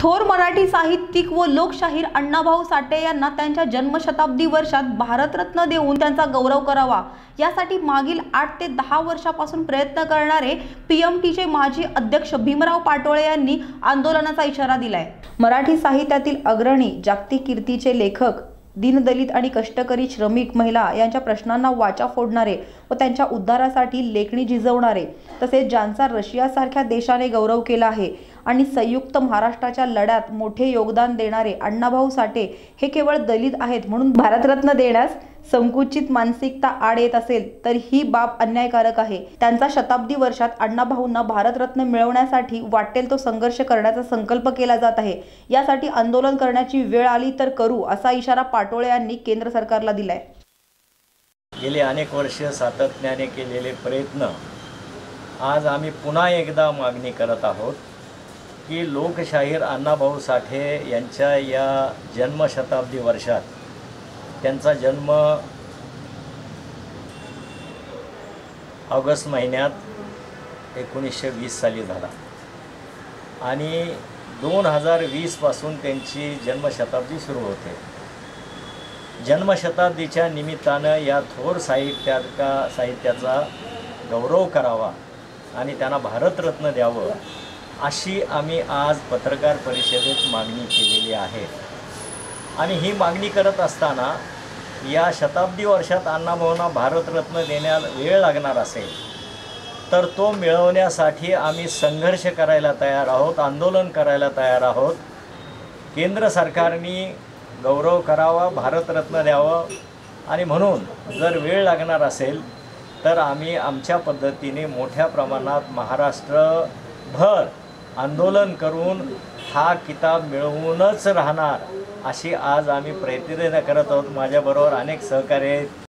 थोर मराठी साहित्यिक व लोकशाहीर अण्णाभाऊ साठे यांना त्यांच्या जन्मशताब्दी वर्षात भारतरत्न देऊन त्यांचा गौरव करावा. यासाठी मागील आठ ते दहा वर्षापासून प्रयत्न करणारे पी एम टीचे माजी अध्यक्ष भीमराव पाटोळे यांनी आंदोलनाचा इशारा दिलाय. मराठी साहित्यातील अग्रणी जागतिक कीर्तीचे लेखक दीनदलित आणि कष्टकरी श्रमिक महिला यांच्या प्रश्नांना वाचा फोडणारे व त्यांच्या उद्धारासाठी लेखणी झिजवणारे तसेच ज्यांचा रशियासारख्या देशाने गौरव केला आहे आणि संयुक्त महाराष्ट्राच्या लढ्यात मोठे योगदान देणारे अण्णाभाऊ साठे हे केवळ दलित आहेत म्हणून भारतरत्न देण्यास संकुचित मानसिकता आड येत असेल तर ही बाब अन्यायकारक आहे. त्यांचा शताब्दी वर्षात अण्णाभाऊंना भारतरत्न मिळवण्यासाठी वाटेल तो संघर्ष करण्याचा संकल्प केला जात आहे. यासाठी आंदोलन करण्याची वेळ आली तर करू असा इशारा पाटोळे यांनी केंद्र सरकारला दिलाय. गेले अनेक वर्ष सातत्याने केलेले प्रयत्न आज आम्ही पुन्हा एकदा मागणी करत आहोत. की लोकशाहीर अण्णाभाऊ साठे यांच्या या जन्मशताब्दी वर्षात त्यांचा जन्म ऑगस्ट महिन्यात एकोणीसशे वीस साली झाला. आणि दोन हजार वीसपासून त्यांची जन्मशताब्दी सुरू होते. जन्मशताब्दीच्या निमित्तानं या थोर साहित्याका साहित्याचा गौरव करावा आणि त्यांना भारतरत्न द्यावं अशी आम्ही आज पत्रकार परिषदेत मागणी केलेली आहे. आणि ही मागणी करत असताना या शताब्दी वर्षात अण्णाभाऊंना भारतरत्न देण्याला वेळ लागणार असेल तर तो मिळवण्यासाठी आम्ही संघर्ष करायला तयार आहोत आंदोलन करायला तयार आहोत. केंद्र सरकारने गौरव करावा भारतरत्न द्यावं आणि म्हणून जर वेळ लागणार असेल तर आम्ही आमच्या पद्धतीने मोठ्या प्रमाणात महाराष्ट्रभर आंदोलन करून हा किताब मिळवूनच राहणार अशी आज आम्ही प्रयत्न करत आहोत. माझ्याबरोबर अनेक सहकार्य आहेत.